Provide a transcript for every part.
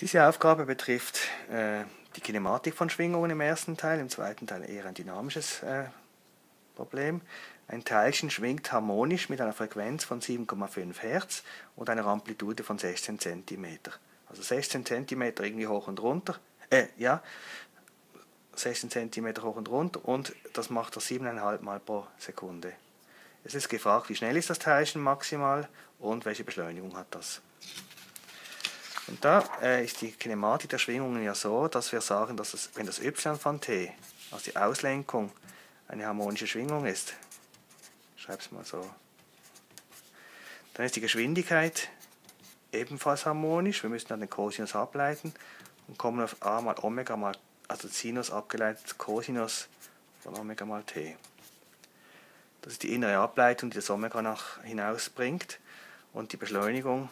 Diese Aufgabe betrifft äh, die Kinematik von Schwingungen im ersten Teil, im zweiten Teil eher ein dynamisches äh, Problem. Ein Teilchen schwingt harmonisch mit einer Frequenz von 7,5 Hertz und einer Amplitude von 16 cm. Also 16 cm irgendwie hoch und runter. Äh, ja, 16 cm hoch und runter und das macht er 7,5 Mal pro Sekunde. Es ist gefragt, wie schnell ist das Teilchen maximal und welche Beschleunigung hat das. Und da äh, ist die Kinematik der Schwingungen ja so, dass wir sagen, dass es, wenn das y von t, also die Auslenkung, eine harmonische Schwingung ist, schreib es mal so, dann ist die Geschwindigkeit ebenfalls harmonisch. Wir müssen dann den Cosinus ableiten und kommen auf a mal Omega mal, also Sinus abgeleitet Cosinus von Omega mal t. Das ist die innere Ableitung, die das Omega nach hinaus bringt. Und die Beschleunigung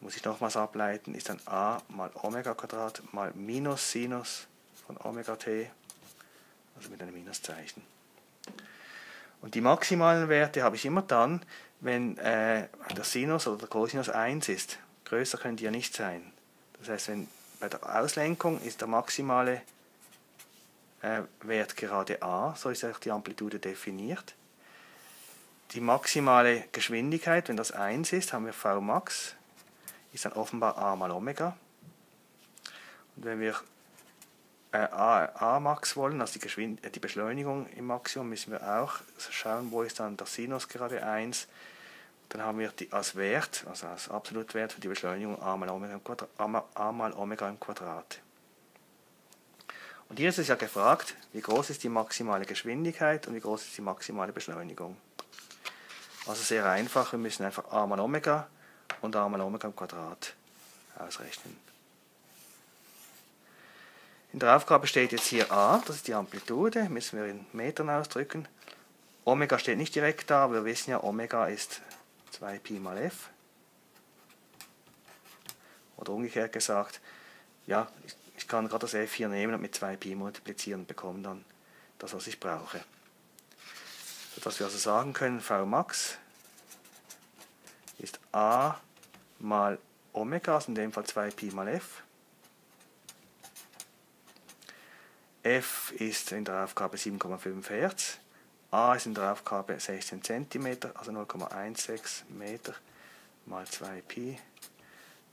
muss ich nochmals ableiten, ist dann a mal Omega Quadrat mal minus Sinus von Omega t, also mit einem Minuszeichen. Und die maximalen Werte habe ich immer dann, wenn äh, der Sinus oder der Cosinus 1 ist. Größer können die ja nicht sein. Das heißt, wenn bei der Auslenkung ist der maximale äh, Wert gerade a, so ist auch die Amplitude definiert. Die maximale Geschwindigkeit, wenn das 1 ist, haben wir Vmax, ist dann offenbar a mal Omega. Und wenn wir äh, a, a max wollen, also die, Geschwind äh, die Beschleunigung im Maximum, müssen wir auch schauen, wo ist dann der Sinus gerade 1. Dann haben wir die, als Wert, also als Absolutwert für die Beschleunigung a mal Omega im Quadrat. A, a mal Omega im Quadrat. Und hier ist es ja gefragt, wie groß ist die maximale Geschwindigkeit und wie groß ist die maximale Beschleunigung. Also sehr einfach, wir müssen einfach a mal Omega und a mal Omega im Quadrat ausrechnen. In der Aufgabe steht jetzt hier a, das ist die Amplitude, müssen wir in Metern ausdrücken. Omega steht nicht direkt da, aber wir wissen ja, Omega ist 2pi mal f. Oder umgekehrt gesagt, ja, ich, ich kann gerade das f hier nehmen und mit 2pi multiplizieren und bekomme dann das, was ich brauche. Sodass wir also sagen können, Vmax ist a mal Omega, also in dem Fall 2pi mal f. F ist in der Aufgabe 7,5 Hertz. A ist in der Aufgabe 16 cm, also 0,16 Meter mal 2 Pi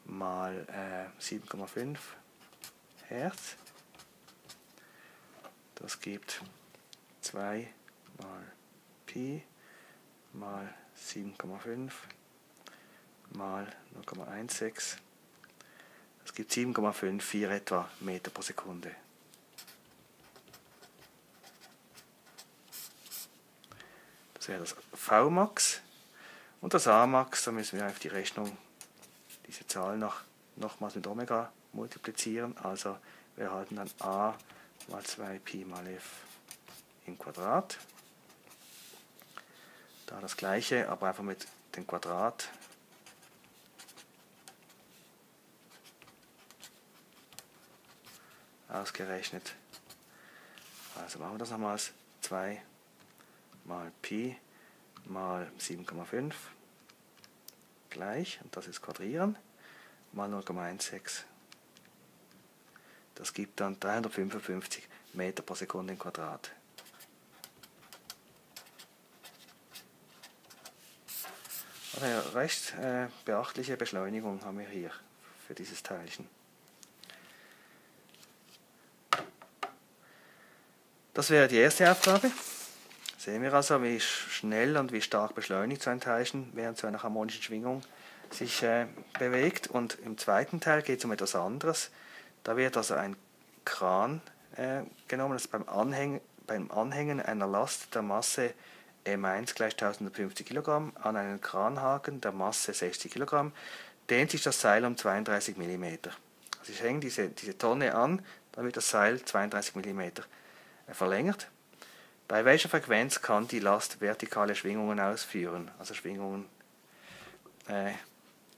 mal äh, 7,5 Hertz. Das gibt 2 mal Pi mal 7,5 mal 0,16. Das gibt 7,54 etwa Meter pro Sekunde. Das wäre das Vmax. Und das Amax, da müssen wir auf die Rechnung diese Zahl noch, nochmals mit Omega multiplizieren. Also wir erhalten dann a mal 2pi mal f im Quadrat. Da das gleiche, aber einfach mit dem Quadrat ausgerechnet. Also machen wir das nochmals 2 mal Pi mal 7,5 gleich, und das ist quadrieren, mal 0,16. Das gibt dann 355 Meter pro Sekunde im Quadrat. Eine recht äh, beachtliche Beschleunigung haben wir hier für dieses Teilchen. Das wäre die erste Aufgabe sehen wir also, wie schnell und wie stark beschleunigt so ein Teilchen während so einer harmonischen Schwingung sich äh, bewegt. Und im zweiten Teil geht es um etwas anderes. Da wird also ein Kran äh, genommen, das beim, Anhäng beim Anhängen einer Last der Masse M1 gleich 1150 Kilogramm an einen Kranhaken der Masse 60 Kilogramm dehnt sich das Seil um 32 mm. Also ich hänge diese, diese Tonne an, damit das Seil 32 mm verlängert. Bei welcher Frequenz kann die Last vertikale Schwingungen ausführen? Also Schwingungen äh,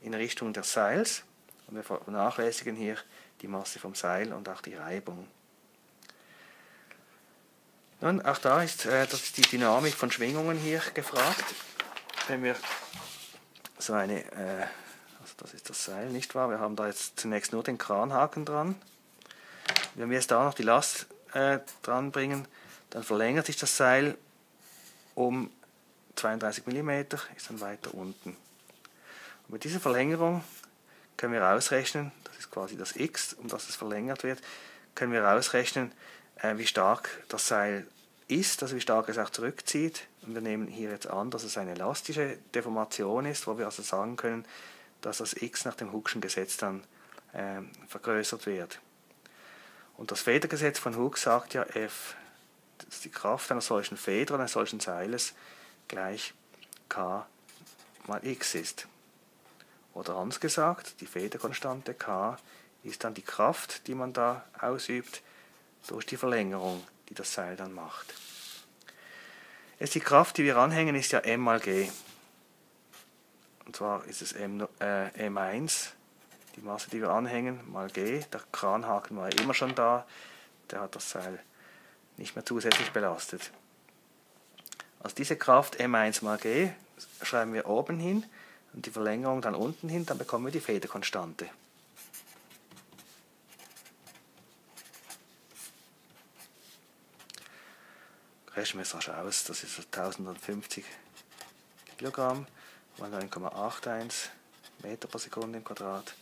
in Richtung des Seils. Und wir vernachlässigen hier die Masse vom Seil und auch die Reibung. Nun, auch da ist, äh, das ist die Dynamik von Schwingungen hier gefragt. Wenn wir so eine, äh, Also das ist das Seil, nicht wahr? Wir haben da jetzt zunächst nur den Kranhaken dran. Wenn wir jetzt da noch die Last äh, dran bringen, dann verlängert sich das Seil um 32 mm, ist dann weiter unten. Und mit dieser Verlängerung können wir ausrechnen, das ist quasi das x, um das es verlängert wird, können wir ausrechnen, äh, wie stark das Seil ist, also wie stark es auch zurückzieht. Und wir nehmen hier jetzt an, dass es eine elastische Deformation ist, wo wir also sagen können, dass das x nach dem Hooke'schen Gesetz dann äh, vergrößert wird. Und das Federgesetz von Hooke sagt ja F, dass die Kraft einer solchen Feder, eines solchen Seiles gleich K mal X ist. Oder anders gesagt, die Federkonstante K ist dann die Kraft, die man da ausübt, durch die Verlängerung, die das Seil dann macht. Jetzt die Kraft, die wir anhängen, ist ja M mal G. Und zwar ist es M, äh, M1, die Masse, die wir anhängen, mal G. Der Kranhaken war immer schon da, der hat das Seil nicht mehr zusätzlich belastet. Also diese Kraft M1 mal G schreiben wir oben hin und die Verlängerung dann unten hin, dann bekommen wir die Federkonstante. Rasch aus, das ist 1050 Kilogramm mal 9,81 Meter pro Sekunde im Quadrat.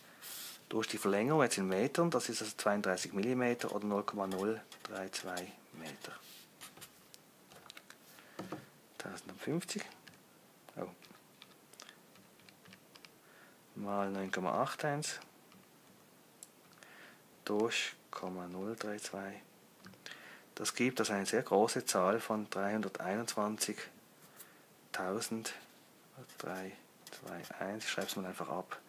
Durch die Verlängerung jetzt in Metern, das ist also 32 mm oder 0,032 Meter. 1050 oh. mal 9,81 durch 0,032 das gibt also eine sehr große Zahl von 321.000 3, 2, 1, ich schreibe es mal einfach ab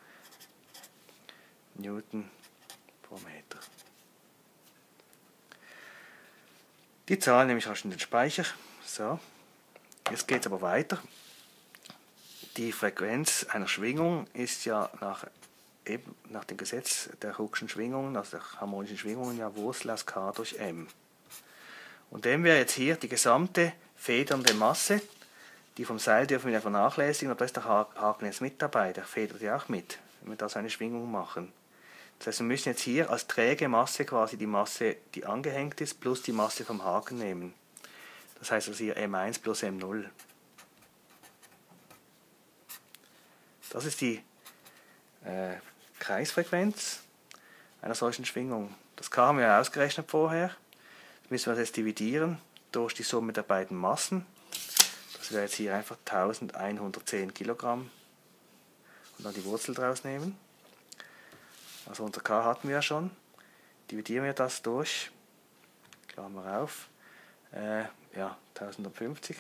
Newton pro Meter Die Zahl nehme ich rasch in den Speicher. So. Jetzt geht es aber weiter. Die Frequenz einer Schwingung ist ja nach, eben nach dem Gesetz der Hooke'schen Schwingungen, also der harmonischen Schwingungen, ja Wurzel aus k durch m. Und dem wäre jetzt hier die gesamte federnde Masse, die vom Seil dürfen wir ja vernachlässigen, aber da ist der Haken jetzt mit dabei, der federt ja auch mit, wenn wir da so eine Schwingung machen. Das heißt, wir müssen jetzt hier als träge Masse quasi die Masse, die angehängt ist, plus die Masse vom Haken nehmen. Das heißt also hier M1 plus M0. Das ist die äh, Kreisfrequenz einer solchen Schwingung. Das haben wir ja ausgerechnet vorher. Das müssen wir jetzt dividieren durch die Summe der beiden Massen. Das wäre jetzt hier einfach 1110 Kilogramm. Und dann die Wurzel draus nehmen. Also unser k hatten wir ja schon. Dividieren wir das durch, Klammer auf, äh, ja, 1050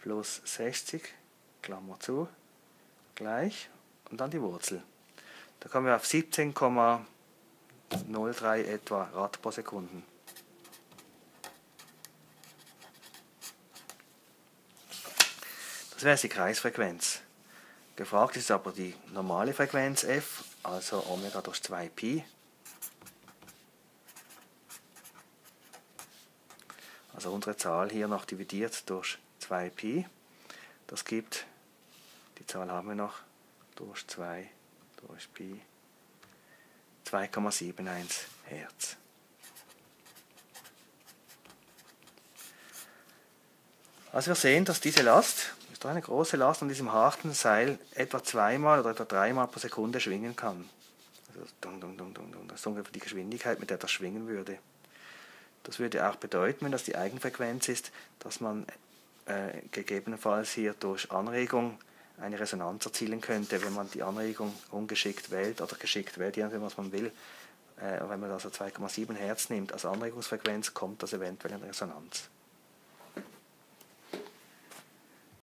plus 60, Klammer zu, gleich und dann die Wurzel. Da kommen wir auf 17,03 etwa Rad pro Sekunde. Das wäre die Kreisfrequenz. Gefragt ist aber die normale Frequenz f also Omega durch 2Pi. Also unsere Zahl hier noch dividiert durch 2Pi. Das gibt, die Zahl haben wir noch, durch 2 durch Pi 2,71 Hertz. Also wir sehen, dass diese Last eine große Last an diesem harten Seil etwa zweimal oder etwa dreimal pro Sekunde schwingen kann. Also dun, dun, dun, das ist ungefähr die Geschwindigkeit, mit der das schwingen würde. Das würde auch bedeuten, wenn das die Eigenfrequenz ist, dass man äh, gegebenenfalls hier durch Anregung eine Resonanz erzielen könnte, wenn man die Anregung ungeschickt wählt oder geschickt wählt, je nachdem was man will. Äh, wenn man also 2,7 Hertz nimmt als Anregungsfrequenz, kommt das eventuell in Resonanz.